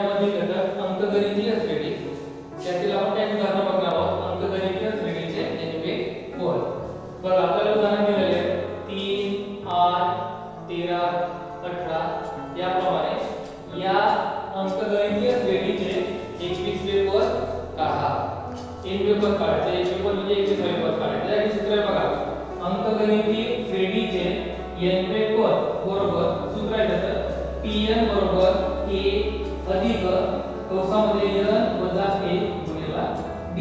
यामध्ये घटक अंकगणितीय श्रेणी त्यातील आपण काही उदाहरण बघणार आहोत? अंकगणितीय श्रेणीचे एनवे कोड बघा आपल्याला उदाहरण दिलेले आहे. तीन आठ तेरा अठरा याप्रमाणे या अंकगणितीय श्रेणीचे एकवीस पेपर काढा. एक पेपर काढायचे एक पेपर म्हणजे एकवीस पेपर काढायचे. आणि सूत्र बघा. अंकगणितीय श्रेणीचे एन पेपर बरोबर सूत्र आहे त्याचं. पी एन बरोबर ए अधिक कंसामध्ये n वजा a गुणिला d.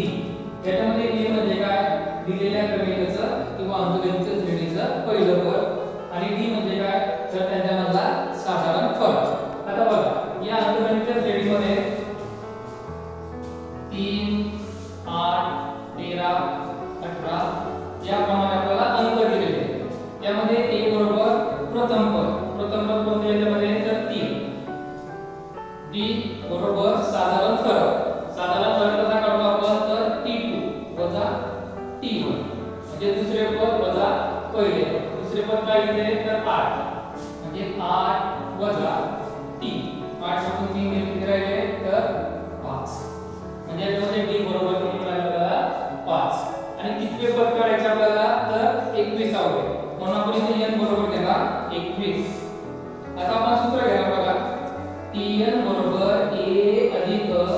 याच्यामध्ये a म्हणजे काय? दिलेल्या क्रमांकाचं किंवा अंकगणित श्रेणीचं पहिलं पद. आणि d म्हणजे काय? तर त्यांच्यामधला साधारण फरक आता बघा या अंकगणित श्रेणीमध्ये 3 8 13 18 या प्रमाणे डी बरोबर साधारण फरक. साधारण फरक कसा काढतो आपण? तर टी टू वजा t1 म्हणजे दुसरे पद वजा पहिले. दुसरे पद काय इथे तर आठ. म्हणजे आठ वजा t 8 मधून तीन गेले किती राहिले? तर पाच. म्हणजे याच्यामध्ये डी बरोबर किती राहिले आपल्याला? पाच. आणि कितवे पद काढायचे आपल्याला? तर 21 आवे म्हणून आपण इथे n बरोबर घेतला 21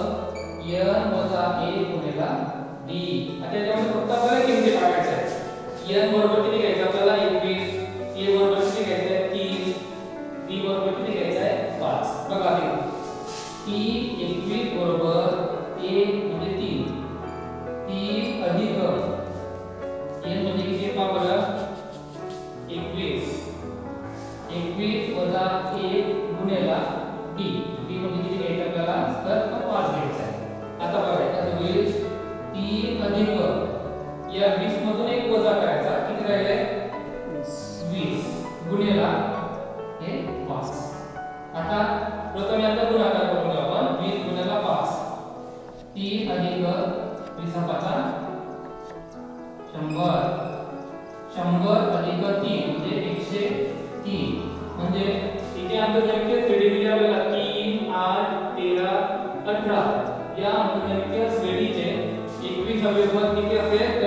अधिक n वजा a गुणिला d. आता याच्यामध्ये फक्त आपल्याला किमती टाकायच्या म्हणजे आहेत n बरोबर किती घ्यायचं? आपल्याला 21 a बरोबर किती घ्यायचं आहे? 30 d बरोबर किती घ्यायचं आहे? 5 बघा हे. T 21 बरोबर a म्हणजे 3 t अधिक n म्हणजे किती आहे? पहा बरं. 21 21 वजा 1 गुणिला d. D म्हणजे किती घ्यायचं आपल्याला? तर 5 आता बघा याच्यात होईल 3 अधिक या 20 मधून एक वजा करायचा. किती राहिले? 20 गुणिला हे 5 आता प्रथम याचा गुणाकार करून घेऊ आपण. 20 गुणिला 5 3 अधिक 20 हा पाचा 100 100 अधिक 3 म्हणजे 103 म्हणजे इथे श्रेणी दिली आपल्याला 3 8 13 18 या मध्यवर्तीय श्रेणीचे एकवीस अविर्भाव किती असेल